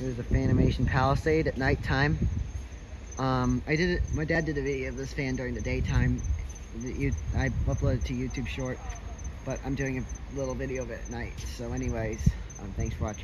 It was a Fanimation Palisade at nighttime. Um, I did it, my dad did a video of this fan during the daytime. that you- I uploaded to YouTube short, but I'm doing a little video of it at night. So anyways, um, thanks for watching.